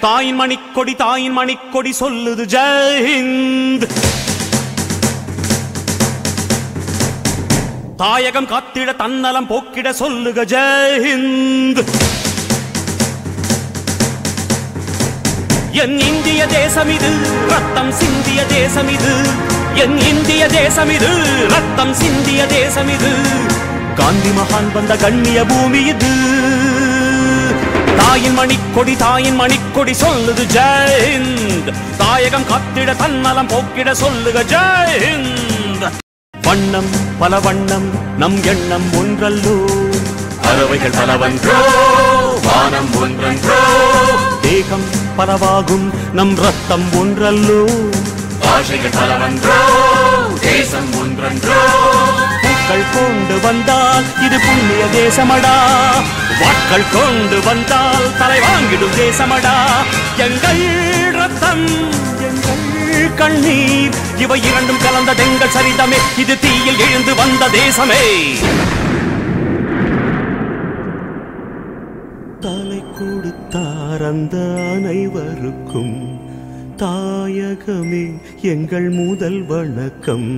தாயின் மணிக்கொடி தாயின் மணிக்கொடி சொல்லுது ஜெயஹிந்த். தாயகம் காத்திட தன்னலம் போக்கிட சொல்லுக ஜெயஹிந்த். என் இந்திய தேசம் இது ரத்தம் சிந்திய தேசம் இது. என் இந்திய தேசம் இது ரத்தம் சிந்திய தேசம் இது. காந்தி மகான் வந்த கண்ணிய பூமி இது. தாயின் மணிக்கொடி தாயின் மணிக்கொடி சொல்லுது ஜெயஹிந்த் தாயகம் காத்திட தன்னலம் போக்கிட சொல்லுக ஜெயஹிந்த் வண்ணம் பல வண்ணம் நம் எண்ணம் ஒன்றல்லோ. பறவைகள் பலவன்றோ வானம் ஒன்றன்றோ. தேகம் பலவாகும் நம் ரத்தம் ஒன்றல்லோ. பாஷைகள் பலவன்றோ தேசம் ஒன்றன்றோ. பூக்கள் கொண்டு வந்தால் இது புண்ணிய தேசமடா. வாக்கள் கொண்டு வந்தால் தலை வாங்கிடும் தேசமடா. எங்கள் ரத்தம் எங்கள் கண்ணீர் இவை இரண்டும் கலந்த எங்கள் சரிதமே. இது தீயில் எழுந்து வந்த தேசமே. தலை கொடுத்தார் அந்த அனைவருக்கும். தாயகமே எங்கள் முதல் வணக்கம்.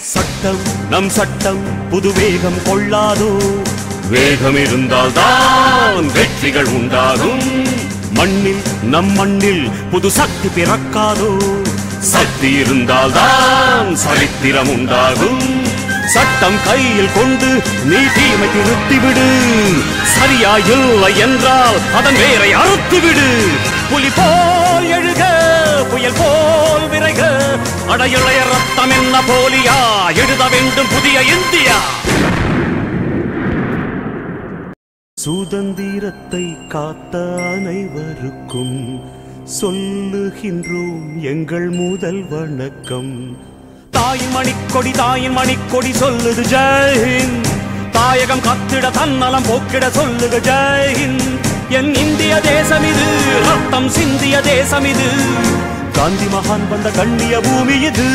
சட்டம் நம் சட்டம் புதுவேகம் கொள்ளாதோ. வேகம் இருந்தால் தான் வெற்றிகள் உண்டாகும். மண்ணில் நம் மண்ணில் புது சக்தி பிறக்காதோ? சக்தி இருந்தால் தான் சரித்திரம் உண்டாகும். சட்டம் கையில் கொண்டு நீ தீமை திருத்திவிடு சரியா இல்லை என்றால் அதன் வேரை அறுத்துவிடு. புலி போல் எழுக புயல் போல் விரைக. அடையுளைய ரத்தம் என்ன போலியா? எழுத வேண்டும் புதிய இந்தியா. சுதந்திரத்தை காத்த அனைவருக்கும் சொல்லுகின்றோம் எங்கள் முதல் வணக்கம். தாயின் மணிக்கொடி தாயின் மணிக்கொடி சொல்லுது ஜெயின் தாயகம் கத்திட தன்னலம் போக்கிட சொல்லுக ஜெயின் என் இந்திய தேசம் இது ரத்தம் சிந்திய தேசம் இது. காந்தி மகான் வந்த கண்ணிய பூமி இது.